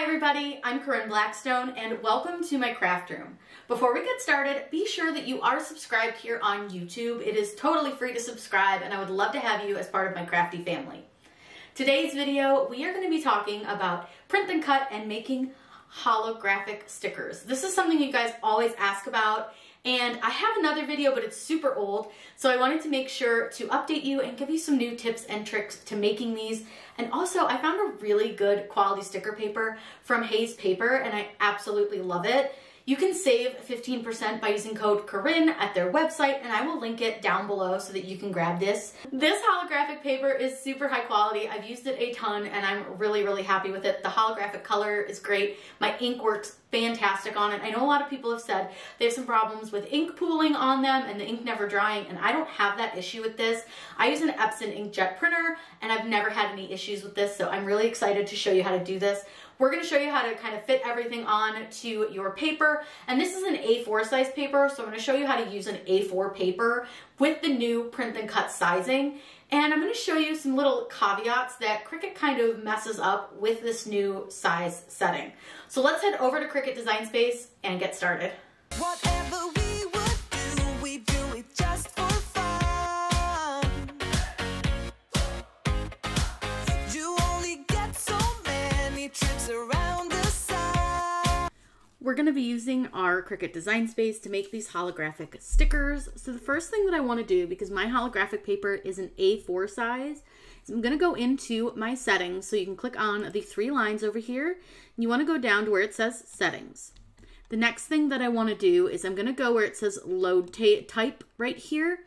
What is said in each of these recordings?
Hi everybody, I'm Corinne Blackstone and welcome to my craft room. Before we get started, be sure that you are subscribed here on YouTube. It is totally free to subscribe and I would love to have you as part of my crafty family. Today's video, we are going to be talking about print and cut and making holographic stickers. This is something you guys always ask about and I have another video, but it's super old. So I wanted to make sure to update you and give you some new tips and tricks to making these. And also I found a really good quality sticker paper from Hayes Paper and I absolutely love it. You can save 15% by using code Corinne at their website, and I will link it down below so that you can grab this. This holographic paper is super high quality. I've used it a ton, and I'm really, really happy with it. The holographic color is great. My ink works fantastic on it. I know a lot of people have said they have some problems with ink pooling on them and the ink never drying, and I don't have that issue with this. I use an Epson inkjet printer, and I've never had any issues with this, so I'm really excited to show you how to do this. We're gonna show you how to kind of fit everything on to your paper. And this is an A4 size paper, so I'm gonna show you how to use an A4 paper with the new print and cut sizing. And I'm gonna show you some little caveats that Cricut kind of messes up with this new size setting. So let's head over to Cricut Design Space and get started. Whatever We're going to be using our Cricut Design Space to make these holographic stickers. So the first thing that I want to do, because my holographic paper is an A4 size, is I'm going to go into my settings. So you can click on the three lines over here. And you want to go down to where it says settings. The next thing that I want to do is I'm going to go where it says load type right here.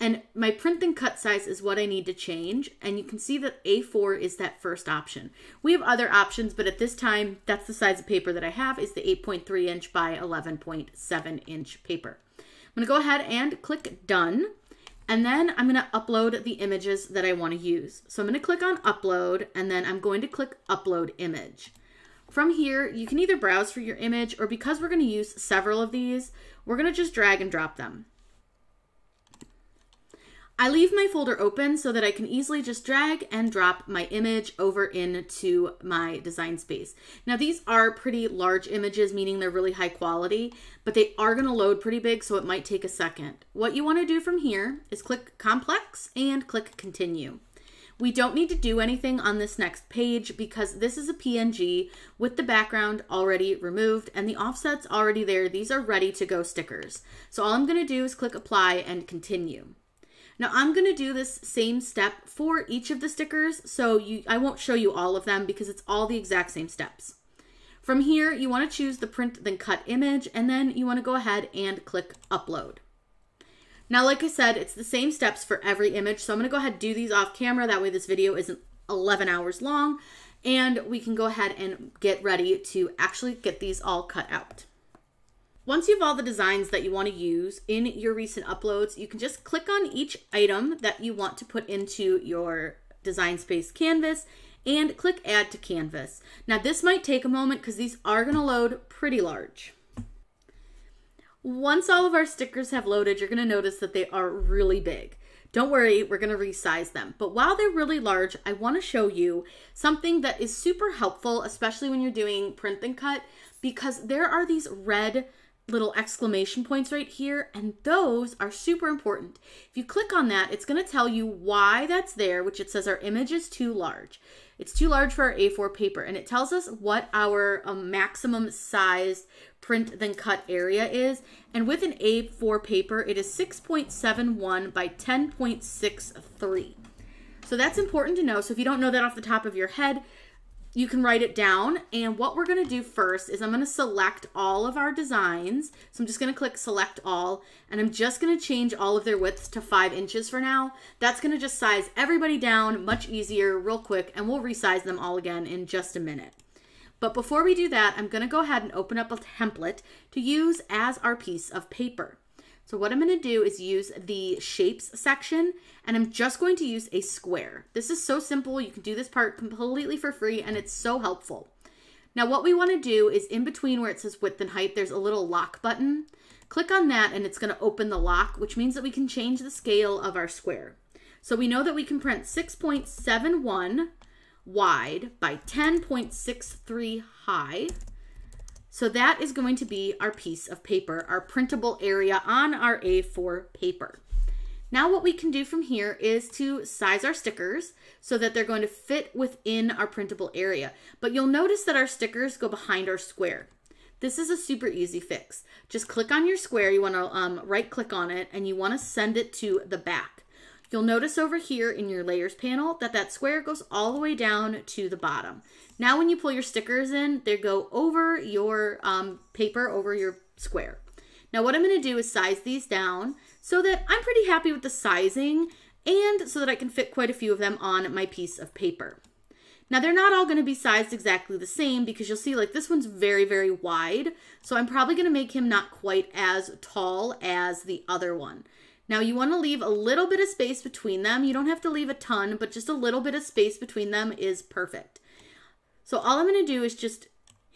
And my print and cut size is what I need to change. And you can see that A4 is that first option. We have other options, but at this time, that's the size of paper that I have is the 8.3 inch by 11.7 inch paper. I'm gonna go ahead and click done. And then I'm gonna upload the images that I wanna use. So I'm gonna click on upload and then I'm going to click upload image. From here, you can either browse for your image or because we're gonna use several of these, we're gonna just drag and drop them. I leave my folder open so that I can easily just drag and drop my image over into my design space. Now these are pretty large images, meaning they're really high quality, but they are gonna load pretty big, so it might take a second. What you wanna do from here is click complex and click continue. We don't need to do anything on this next page because this is a PNG with the background already removed and the offsets already there. These are ready to go stickers. So all I'm gonna do is click apply and continue. Now I'm going to do this same step for each of the stickers, so you I won't show you all of them because it's all the exact same steps. From here, you want to choose the print then cut image, and then you want to go ahead and click upload. Now, like I said, it's the same steps for every image, so I'm going to go ahead and do these off camera. That way this video isn't 11 hours long, and we can go ahead and get ready to actually get these all cut out. Once you have all the designs that you want to use in your recent uploads, you can just click on each item that you want to put into your design space canvas and click add to canvas. Now this might take a moment because these are going to load pretty large. Once all of our stickers have loaded, you're going to notice that they are really big. Don't worry, we're going to resize them. But while they're really large, I want to show you something that is super helpful, especially when you're doing print and cut, because there are these red little exclamation points right here, and those are super important. If you click on that, it's going to tell you why that's there, which it says our image is too large. It's too large for our A4 paper, and it tells us what our um, maximum sized print then cut area is. And with an A4 paper, it is 6.71 by 10.63. So that's important to know. So if you don't know that off the top of your head, you can write it down. And what we're going to do first is I'm going to select all of our designs. So I'm just going to click select all and I'm just going to change all of their widths to five inches for now. That's going to just size everybody down much easier real quick and we'll resize them all again in just a minute. But before we do that, I'm going to go ahead and open up a template to use as our piece of paper. So what I'm going to do is use the shapes section and I'm just going to use a square. This is so simple. You can do this part completely for free and it's so helpful. Now what we want to do is in between where it says width and height, there's a little lock button. Click on that and it's going to open the lock, which means that we can change the scale of our square. So we know that we can print 6.71 wide by 10.63 high. So that is going to be our piece of paper, our printable area on our A4 paper. Now what we can do from here is to size our stickers so that they're going to fit within our printable area. But you'll notice that our stickers go behind our square. This is a super easy fix. Just click on your square, you want to um, right click on it, and you want to send it to the back. You'll notice over here in your layers panel that that square goes all the way down to the bottom. Now when you pull your stickers in, they go over your um, paper, over your square. Now what I'm going to do is size these down so that I'm pretty happy with the sizing and so that I can fit quite a few of them on my piece of paper. Now they're not all going to be sized exactly the same because you'll see like this one's very, very wide. So I'm probably going to make him not quite as tall as the other one. Now you want to leave a little bit of space between them. You don't have to leave a ton, but just a little bit of space between them is perfect. So all I'm going to do is just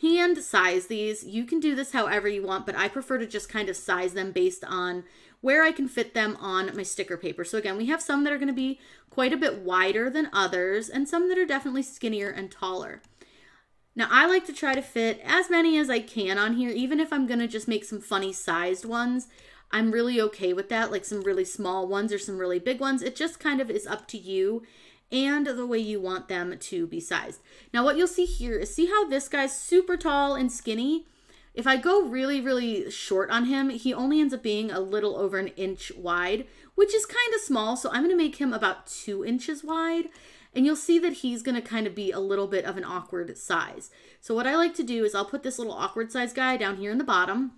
hand size these. You can do this however you want, but I prefer to just kind of size them based on where I can fit them on my sticker paper. So again, we have some that are gonna be quite a bit wider than others and some that are definitely skinnier and taller. Now I like to try to fit as many as I can on here, even if I'm gonna just make some funny sized ones. I'm really okay with that, like some really small ones or some really big ones. It just kind of is up to you and the way you want them to be sized. Now what you'll see here is see how this guy's super tall and skinny? If I go really, really short on him, he only ends up being a little over an inch wide, which is kind of small. So I'm going to make him about two inches wide. And you'll see that he's going to kind of be a little bit of an awkward size. So what I like to do is I'll put this little awkward size guy down here in the bottom.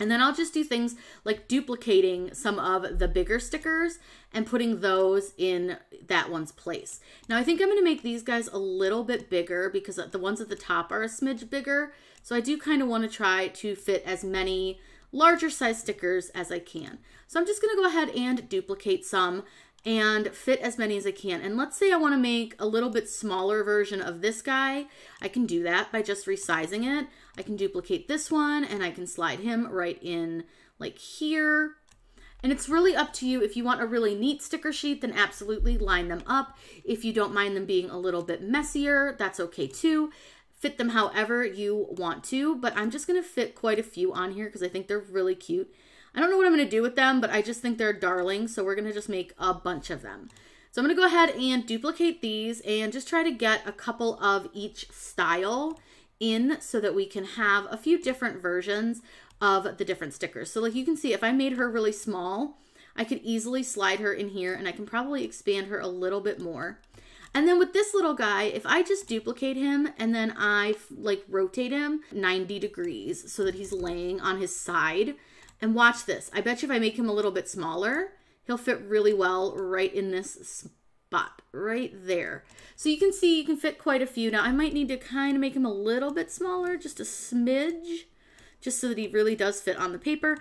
And then I'll just do things like duplicating some of the bigger stickers and putting those in that one's place. Now I think I'm going to make these guys a little bit bigger because the ones at the top are a smidge bigger. So I do kind of want to try to fit as many larger size stickers as I can. So I'm just going to go ahead and duplicate some and fit as many as I can. And let's say I want to make a little bit smaller version of this guy. I can do that by just resizing it. I can duplicate this one and I can slide him right in like here. And it's really up to you. If you want a really neat sticker sheet, then absolutely line them up. If you don't mind them being a little bit messier, that's okay too fit them however you want to, but I'm just going to fit quite a few on here because I think they're really cute. I don't know what I'm going to do with them, but I just think they're darling, so we're going to just make a bunch of them. So I'm going to go ahead and duplicate these and just try to get a couple of each style in so that we can have a few different versions of the different stickers. So like you can see, if I made her really small, I could easily slide her in here and I can probably expand her a little bit more. And then with this little guy, if I just duplicate him and then I like rotate him 90 degrees so that he's laying on his side, and watch this. I bet you if I make him a little bit smaller, he'll fit really well right in this spot, right there. So you can see you can fit quite a few. Now I might need to kind of make him a little bit smaller, just a smidge, just so that he really does fit on the paper.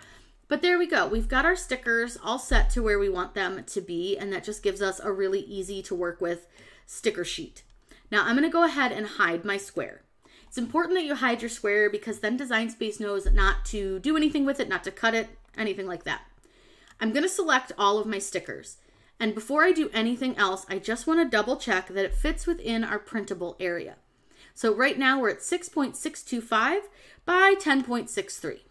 But there we go. We've got our stickers all set to where we want them to be, and that just gives us a really easy to work with sticker sheet. Now I'm going to go ahead and hide my square. It's important that you hide your square because then Design Space knows not to do anything with it, not to cut it, anything like that. I'm going to select all of my stickers. And before I do anything else, I just want to double check that it fits within our printable area. So right now we're at 6.625 by 10.63.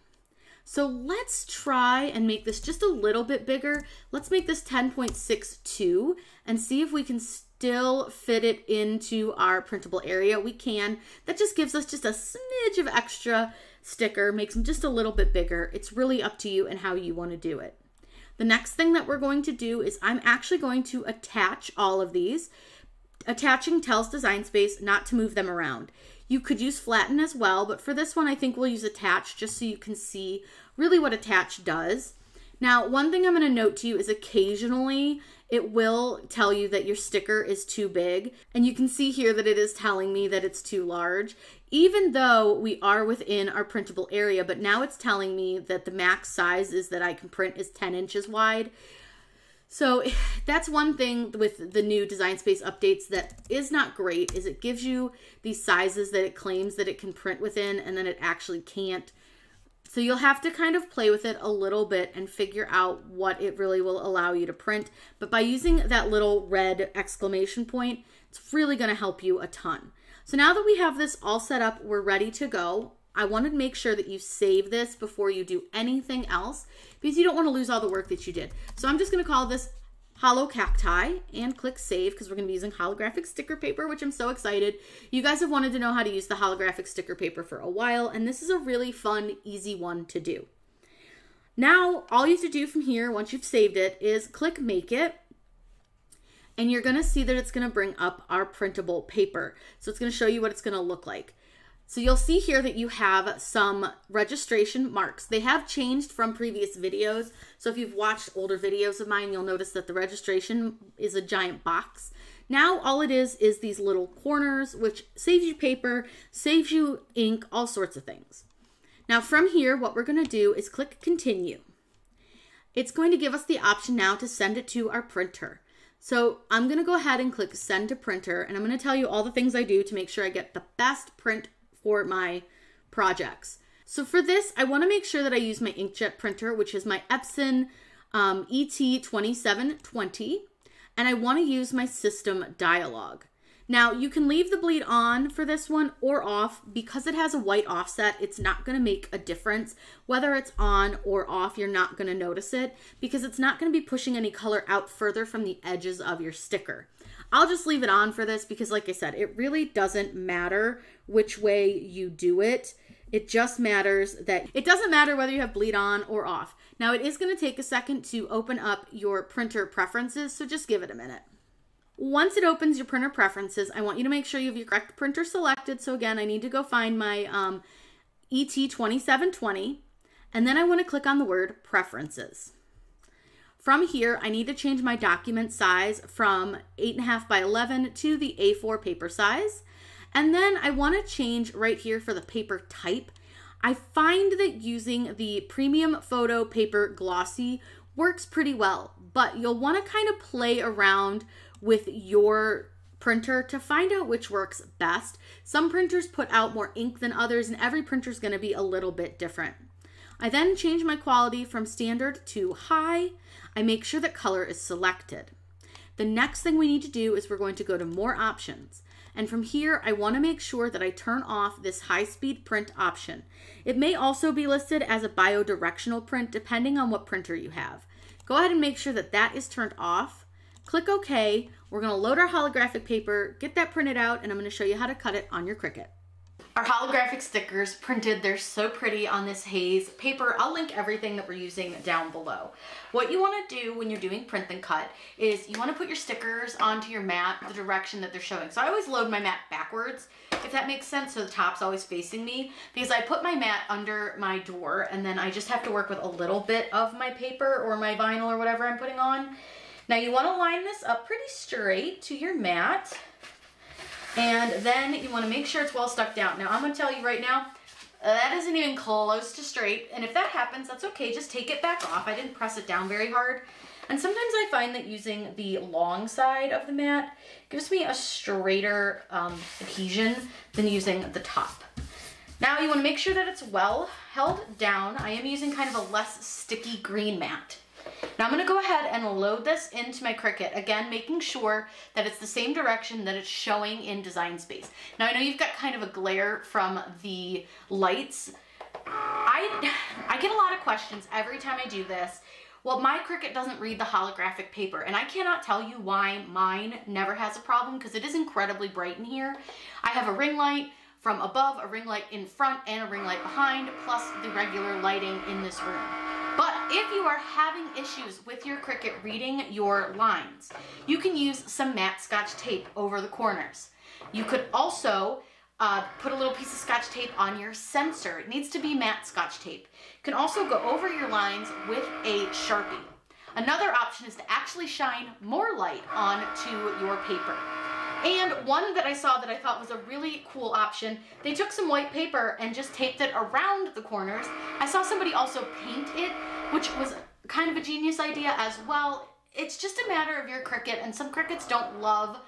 So let's try and make this just a little bit bigger. Let's make this 10.62 and see if we can still fit it into our printable area, we can. That just gives us just a smidge of extra sticker, makes them just a little bit bigger. It's really up to you and how you want to do it. The next thing that we're going to do is I'm actually going to attach all of these. Attaching tells Design Space not to move them around. You could use flatten as well, but for this one, I think we'll use attach just so you can see really what attach does. Now, one thing I'm going to note to you is occasionally it will tell you that your sticker is too big. And you can see here that it is telling me that it's too large, even though we are within our printable area. But now it's telling me that the max size is that I can print is 10 inches wide. So that's one thing with the new Design Space updates that is not great is it gives you these sizes that it claims that it can print within and then it actually can't. So you'll have to kind of play with it a little bit and figure out what it really will allow you to print. But by using that little red exclamation point, It's really going to help you a ton. So now that we have this all set up, we're ready to go. I want to make sure that you save this before you do anything else because you don't want to lose all the work that you did. So I'm just going to call this Holo Cacti and click save because we're going to be using holographic sticker paper, which I'm so excited. You guys have wanted to know how to use the holographic sticker paper for a while, and this is a really fun, easy one to do. Now, all you have to do from here, once you've saved it, is click make it and you're gonna see that it's gonna bring up our printable paper. So it's gonna show you what it's gonna look like. So you'll see here that you have some registration marks. They have changed from previous videos. So if you've watched older videos of mine, you'll notice that the registration is a giant box. Now all it is is these little corners, which saves you paper, saves you ink, all sorts of things. Now from here, what we're gonna do is click continue. It's going to give us the option now to send it to our printer. So I'm going to go ahead and click send to printer and I'm going to tell you all the things I do to make sure I get the best print for my projects. So for this, I want to make sure that I use my inkjet printer, which is my Epson um, ET2720, and I want to use my system dialog. Now you can leave the bleed on for this one or off because it has a white offset. It's not going to make a difference whether it's on or off. You're not going to notice it because it's not going to be pushing any color out further from the edges of your sticker. I'll just leave it on for this because like I said, it really doesn't matter which way you do it. It just matters that it doesn't matter whether you have bleed on or off. Now it is going to take a second to open up your printer preferences, so just give it a minute. Once it opens your printer preferences, I want you to make sure you have your correct printer selected. So again, I need to go find my um, ET2720, and then I want to click on the word preferences. From here, I need to change my document size from 8.5 by 11 to the A4 paper size. And then I want to change right here for the paper type. I find that using the Premium Photo Paper Glossy works pretty well, but you'll want to kind of play around with your printer to find out which works best. Some printers put out more ink than others, and every printer is going to be a little bit different. I then change my quality from standard to high. I make sure that color is selected. The next thing we need to do is we're going to go to more options. And from here, I want to make sure that I turn off this high speed print option. It may also be listed as a bidirectional print depending on what printer you have. Go ahead and make sure that that is turned off. Click OK. We're going to load our holographic paper, get that printed out, and I'm going to show you how to cut it on your Cricut. Our holographic stickers printed, they're so pretty on this Hayes paper. I'll link everything that we're using down below. What you wanna do when you're doing print and cut is you wanna put your stickers onto your mat the direction that they're showing. So I always load my mat backwards, if that makes sense, so the top's always facing me, because I put my mat under my door and then I just have to work with a little bit of my paper or my vinyl or whatever I'm putting on. Now you wanna line this up pretty straight to your mat. And then you wanna make sure it's well stuck down. Now I'm gonna tell you right now, that isn't even close to straight. And if that happens, that's okay. Just take it back off. I didn't press it down very hard. And sometimes I find that using the long side of the mat gives me a straighter um, adhesion than using the top. Now you wanna make sure that it's well held down. I am using kind of a less sticky green mat. Now I'm gonna go ahead and load this into my Cricut, again, making sure that it's the same direction that it's showing in Design Space. Now I know you've got kind of a glare from the lights. I, I get a lot of questions every time I do this. Well, my Cricut doesn't read the holographic paper, and I cannot tell you why mine never has a problem because it is incredibly bright in here. I have a ring light from above, a ring light in front, and a ring light behind, plus the regular lighting in this room. If you are having issues with your Cricut reading your lines, you can use some matte scotch tape over the corners. You could also uh, put a little piece of scotch tape on your sensor. It needs to be matte scotch tape. You can also go over your lines with a Sharpie. Another option is to actually shine more light onto your paper. And one that I saw that I thought was a really cool option, they took some white paper and just taped it around the corners. I saw somebody also paint it, which was kind of a genius idea as well. It's just a matter of your Cricut, and some Cricuts don't love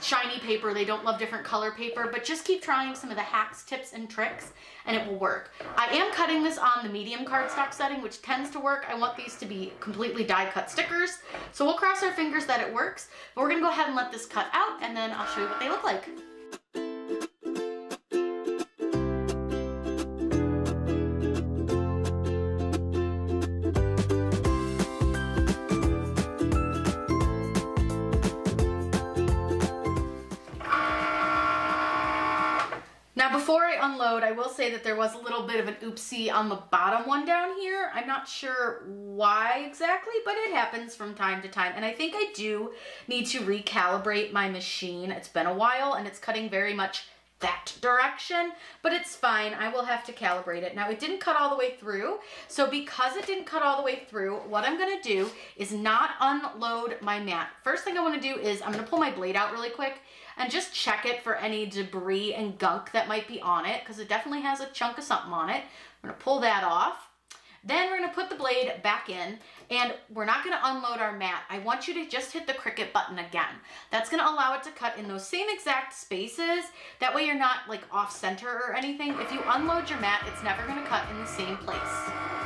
shiny paper. They don't love different color paper, but just keep trying some of the hacks, tips, and tricks, and it will work. I am cutting this on the medium cardstock setting, which tends to work. I want these to be completely die cut stickers. So we'll cross our fingers that it works, but we're gonna go ahead and let this cut out, and then I'll show you what they look like. Will say that there was a little bit of an oopsie on the bottom one down here. I'm not sure why exactly, but it happens from time to time. And I think I do need to recalibrate my machine. It's been a while and it's cutting very much that direction, but it's fine. I will have to calibrate it. Now it didn't cut all the way through. So because it didn't cut all the way through, what I'm gonna do is not unload my mat. First thing I wanna do is I'm gonna pull my blade out really quick and just check it for any debris and gunk that might be on it because it definitely has a chunk of something on it. I'm gonna pull that off. Then we're gonna put the blade back in and we're not gonna unload our mat. I want you to just hit the Cricut button again. That's gonna allow it to cut in those same exact spaces. That way you're not like off center or anything. If you unload your mat, it's never gonna cut in the same place.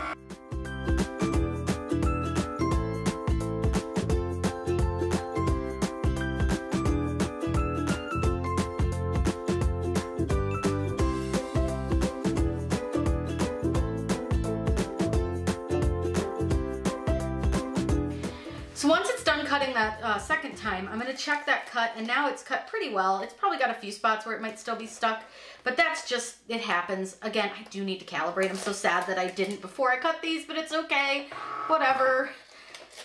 Second time, I'm gonna check that cut and now it's cut pretty well. It's probably got a few spots where it might still be stuck, but that's just, it happens. Again, I do need to calibrate. I'm so sad that I didn't before I cut these, but it's okay, whatever.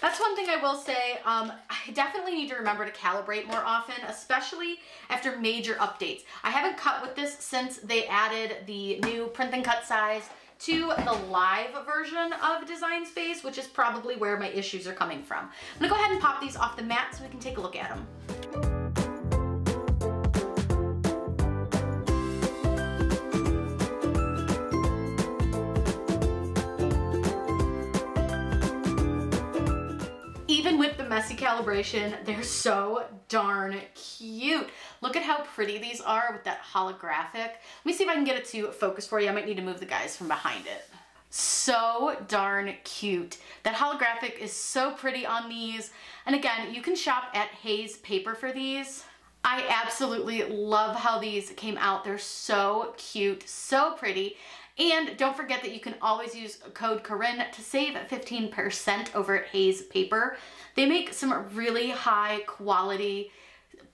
That's one thing I will say. Um, I definitely need to remember to calibrate more often, especially after major updates. I haven't cut with this since they added the new print and cut size to the live version of Design Space, which is probably where my issues are coming from. I'm gonna go ahead and pop these off the mat so we can take a look at them. Messy calibration, they're so darn cute. Look at how pretty these are with that holographic. Let me see if I can get it to focus for you. I might need to move the guys from behind it. So darn cute. That holographic is so pretty on these. And again, you can shop at Hayes Paper for these. I absolutely love how these came out. They're so cute, so pretty. And don't forget that you can always use code Corinne to save 15% over at Hayes Paper. They make some really high quality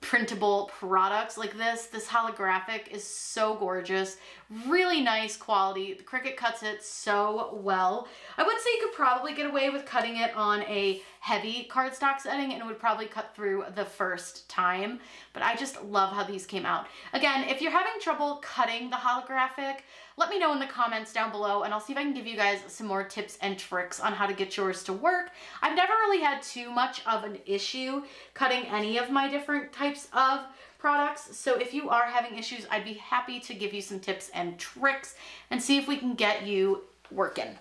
printable products like this. This holographic is so gorgeous, really nice quality. The Cricut cuts it so well. I would say you could probably get away with cutting it on a heavy cardstock setting and it would probably cut through the first time, but I just love how these came out. Again, if you're having trouble cutting the holographic, let me know in the comments down below and I'll see if I can give you guys some more tips and tricks on how to get yours to work. I've never really had too much of an issue cutting any of my different types of products. So if you are having issues, I'd be happy to give you some tips and tricks and see if we can get you working.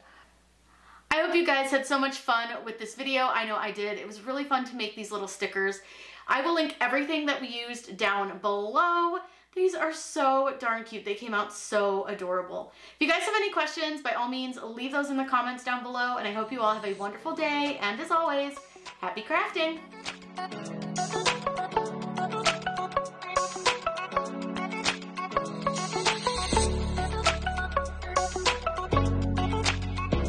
I hope you guys had so much fun with this video. I know I did. It was really fun to make these little stickers. I will link everything that we used down below. These are so darn cute. They came out so adorable. If you guys have any questions, by all means, leave those in the comments down below. And I hope you all have a wonderful day. And as always, happy crafting.